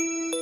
you